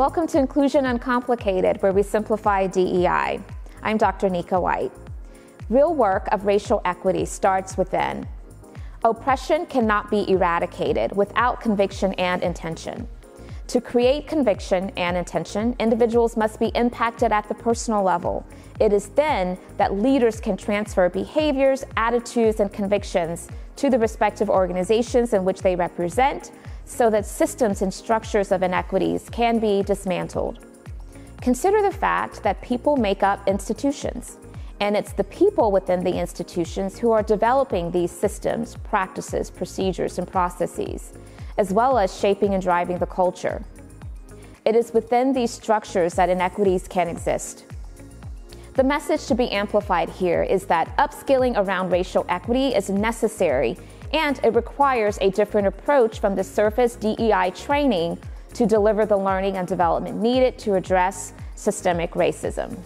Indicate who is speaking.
Speaker 1: Welcome to Inclusion Uncomplicated, where we simplify DEI. I'm Dr. Nika White. Real work of racial equity starts within. Oppression cannot be eradicated without conviction and intention. To create conviction and intention, individuals must be impacted at the personal level. It is then that leaders can transfer behaviors, attitudes, and convictions to the respective organizations in which they represent so that systems and structures of inequities can be dismantled. Consider the fact that people make up institutions, and it's the people within the institutions who are developing these systems, practices, procedures, and processes as well as shaping and driving the culture. It is within these structures that inequities can exist. The message to be amplified here is that upskilling around racial equity is necessary and it requires a different approach from the surface DEI training to deliver the learning and development needed to address systemic racism.